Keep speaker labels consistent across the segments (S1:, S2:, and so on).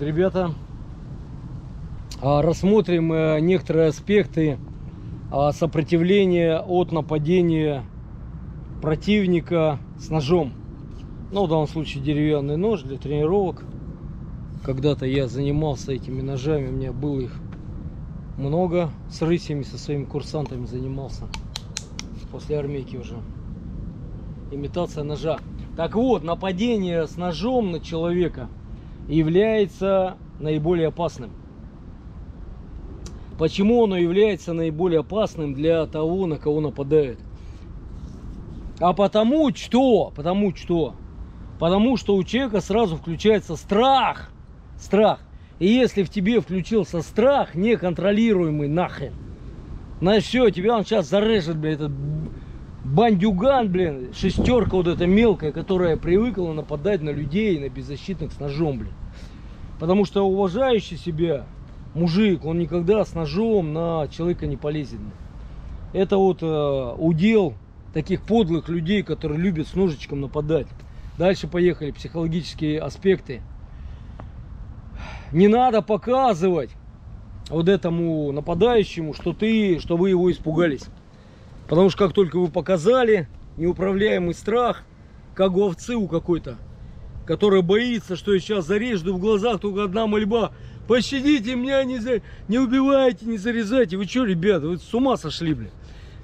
S1: Привет, ребята! А, Рассмотрим э, некоторые аспекты а, сопротивления от нападения противника с ножом. Ну, в данном случае деревянный нож для тренировок. Когда-то я занимался этими ножами, у меня было их много. С рысями, со своими курсантами занимался. После армейки уже. Имитация ножа. Так вот, нападение с ножом на человека является наиболее опасным. Почему оно является наиболее опасным для того, на кого нападает? А потому что? Потому что? Потому что у человека сразу включается страх. Страх. И если в тебе включился страх, неконтролируемый нахрен, на все, тебя он сейчас зарежет, блин, этот бандюган, блин, шестерка вот эта мелкая, которая привыкла нападать на людей, на беззащитных с ножом, блин. Потому что уважающий себя мужик, он никогда с ножом на человека не полезет. Это вот э, удел таких подлых людей, которые любят с ножичком нападать. Дальше поехали, психологические аспекты. Не надо показывать вот этому нападающему, что ты, что вы его испугались. Потому что как только вы показали неуправляемый страх, как у овцы у какой-то, которая боится, что я сейчас зарежу в глазах только одна мольба. Пощадите меня, не, за... не убивайте, не зарезайте. Вы что, ребята, вы с ума сошли, блин?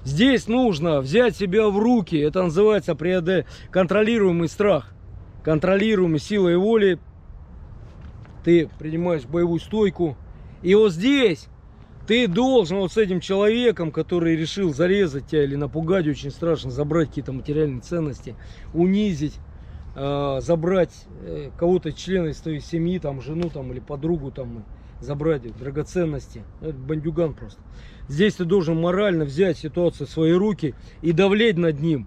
S1: Здесь нужно взять себя в руки. Это называется преодолеть контролируемый страх. Контролируемый силой воли. Ты принимаешь боевую стойку. И вот здесь ты должен вот с этим человеком, который решил зарезать тебя или напугать, очень страшно, забрать какие-то материальные ценности, унизить, э, забрать э, кого-то члена из твоей семьи, там, жену там, или подругу, там, забрать драгоценности. Это бандюган просто. Здесь ты должен морально взять ситуацию в свои руки и давлеть над ним.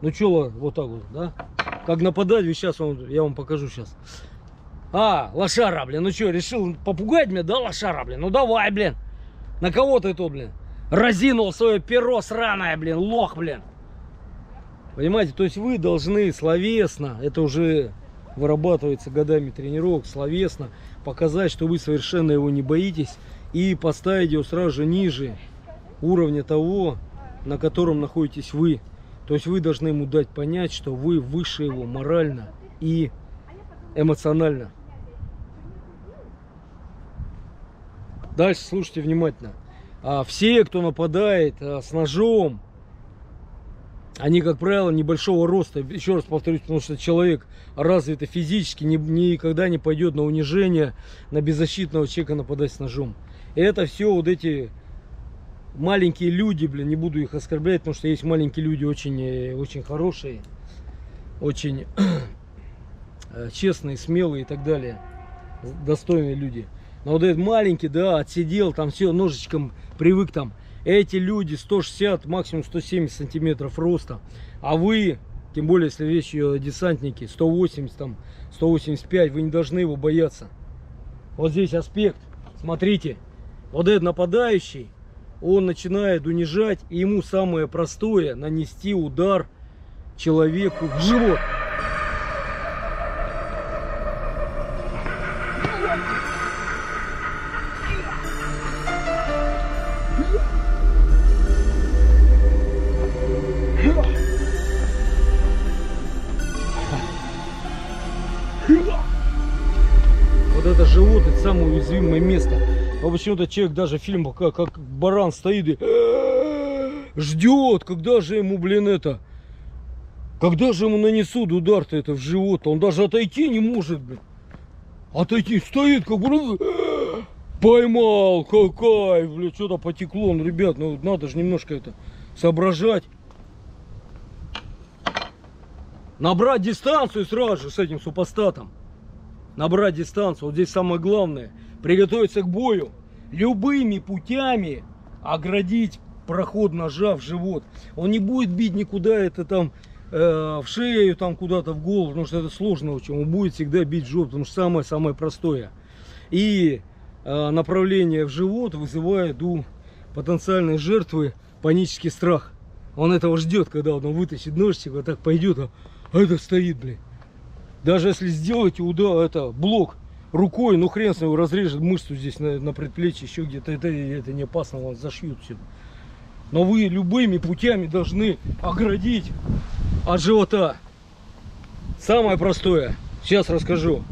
S1: Ну что, вот так вот, да? Как нападать, ведь сейчас он, я вам покажу сейчас. А, лошара, блин, ну что, решил попугать меня, да, лошара, блин? Ну давай, блин. На кого ты тут, блин? Разинул свое перо сраное, блин, лох, блин. Понимаете, то есть вы должны словесно, это уже вырабатывается годами тренировок, словесно показать, что вы совершенно его не боитесь и поставить его сразу же ниже уровня того, на котором находитесь вы. То есть вы должны ему дать понять, что вы выше его морально и эмоционально. Дальше слушайте внимательно. А все, кто нападает а, с ножом, они, как правило, небольшого роста. Еще раз повторюсь, потому что человек развитый физически ни, никогда не пойдет на унижение, на беззащитного человека нападать с ножом. И это все вот эти маленькие люди, блин, не буду их оскорблять, потому что есть маленькие люди очень, э, очень хорошие, очень э, честные, смелые и так далее, достойные люди. Но вот этот маленький, да, отсидел, там все, ножичком привык там эти люди 160, максимум 170 сантиметров роста. А вы, тем более, если речь о десантнике, 180, там, 185, вы не должны его бояться. Вот здесь аспект. Смотрите, вот этот нападающий, он начинает унижать, и ему самое простое нанести удар человеку в живот. Вот это живот, это самое уязвимое место. А почему-то человек даже фильм, как, как баран стоит и ждет, когда же ему, блин, это... Когда же ему нанесут удар-то это в живот? Он даже отойти не может, блин. Отойти, стоит, как бы... Поймал, какай, блин, что-то потекло. Ну, ребят, ну надо же немножко это соображать. Набрать дистанцию сразу же с этим супостатом. Набрать дистанцию. Вот здесь самое главное. Приготовиться к бою. Любыми путями оградить проход ножа в живот. Он не будет бить никуда это там э, в шею, там куда-то в голову, потому что это сложно очень. Он будет всегда бить в жопу, потому что самое-самое простое. И э, направление в живот вызывает у потенциальной жертвы панический страх. Он этого ждет, когда он вытащит ножичек, вот так пойдет, а, это стоит, блин. Даже если сделаете удар, это блок рукой, ну хрен с него разрежет мышцу здесь на, на предплечье, еще где-то, это, это не опасно, вам зашьют все. Но вы любыми путями должны оградить от живота. Самое простое. Сейчас расскажу.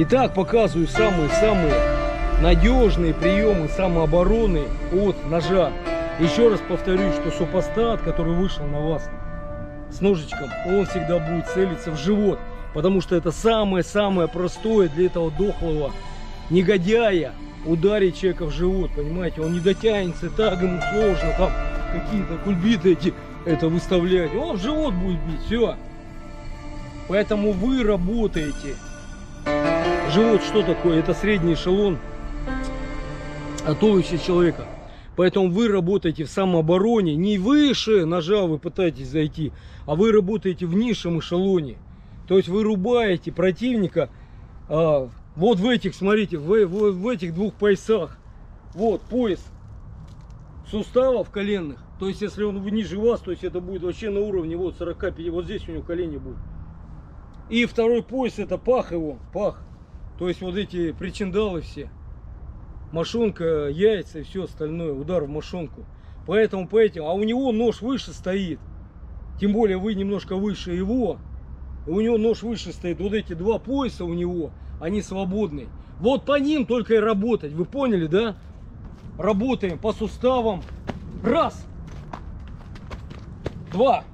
S1: Итак, показываю самые-самые надежные приемы самообороны от ножа. Еще раз повторюсь, что супостат, который вышел на вас с ножичком, он всегда будет целиться в живот. Потому что это самое-самое простое для этого дохлого негодяя ударить человека в живот, понимаете? Он не дотянется, так ему сложно, там какие-то кульбиты эти это выставлять. Он в живот будет бить, все. Поэтому вы работаете. Живот что такое? Это средний эшелон от туловища человека. Поэтому вы работаете в самообороне. Не выше ножа вы пытаетесь зайти, а вы работаете в низшем эшелоне. То есть вы рубаете противника а, вот в этих, смотрите, в, в, в этих двух поясах. Вот пояс суставов коленных. То есть если он ниже вас, то есть это будет вообще на уровне вот 45, вот здесь у него колени будут. И второй пояс это пах его, пах. То есть вот эти причиндалы все. Мошонка, яйца и все остальное, удар в мошонку. Поэтому по этим, а у него нож выше стоит. Тем более вы немножко выше его у него нож выше стоит, вот эти два пояса у него, они свободные. Вот по ним только и работать, вы поняли, да? Работаем по суставам. Раз. Два.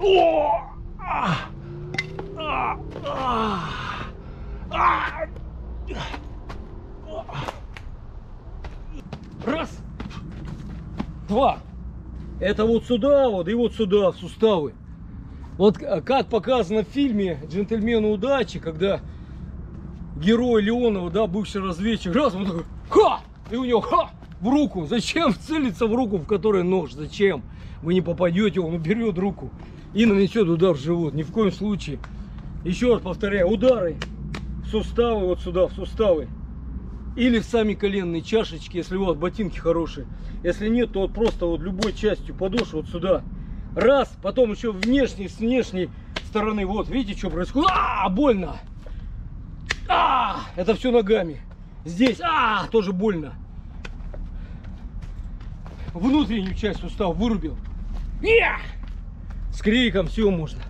S1: Раз. Два. Это вот сюда вот и вот сюда, в суставы. Вот как показано в фильме «Джентльмены удачи», когда герой Леонова, да, бывший разведчик, раз, он такой, ха! И у него, ха! В руку. Зачем целиться в руку, в которой нож? Зачем? Вы не попадете, он уберет руку и нанесет удар в живот. Ни в коем случае. Еще раз повторяю, удары в суставы, вот сюда, в суставы. Или в сами коленные чашечки, если у вас ботинки хорошие. Если нет, то вот просто вот любой частью подошвы вот сюда. Раз, потом еще внешней, с внешней стороны. Вот, видите, что происходит? А, больно. А, это все ногами. Здесь, а, тоже больно. Внутреннюю часть сустава вырубил. Я! С криком все можно.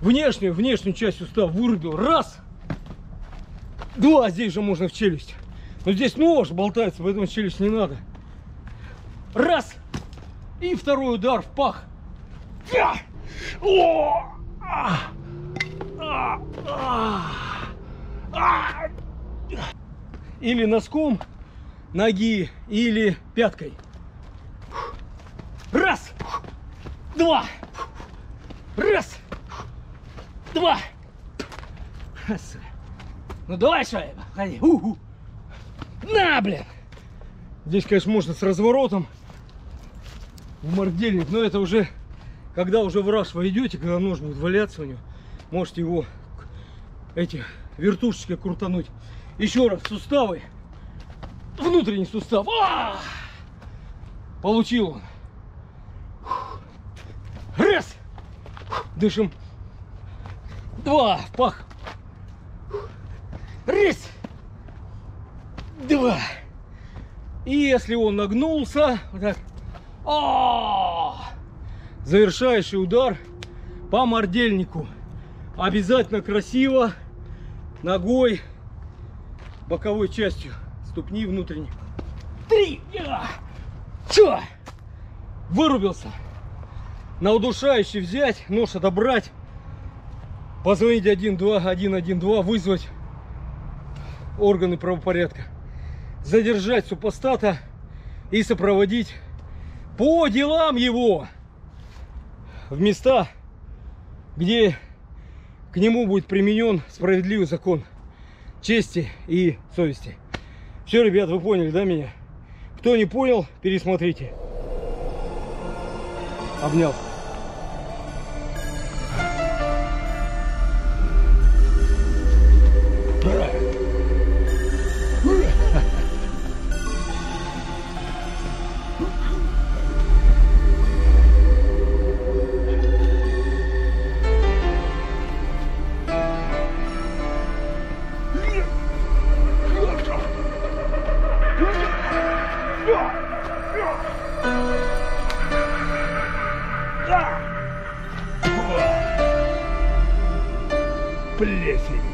S1: Внешнюю, внешнюю часть сустава вырубил. Раз. Два, здесь же можно в челюсть. Но здесь нож болтается, поэтому челюсть не надо. Раз. И второй удар в пах. Или носком ноги, или пяткой. Раз. Два. Раз. Два. Ну давай, шайба, ходи. У -у. На, блин! Здесь, конечно, можно с разворотом в мордельник, но это уже, когда уже в раш вы идете, когда нож будет валяться у него, можете его, эти вертушечки крутануть. Еще раз, суставы, внутренний сустав. А -а -а! Получил он. Раз. Дышим. Два. Пах. Раз два. И если он нагнулся, вот так, о, завершающий удар по мордельнику. Обязательно красиво, ногой, боковой частью, ступни внутренней. Три! Чё? Вырубился. На удушающий взять, нож отобрать, позвонить 112, 112, вызвать органы правопорядка задержать супостата и сопроводить по делам его в места, где к нему будет применен справедливый закон чести и совести. Все, ребят, вы поняли, да, меня? Кто не понял, пересмотрите. Обнял.
S2: Плесень.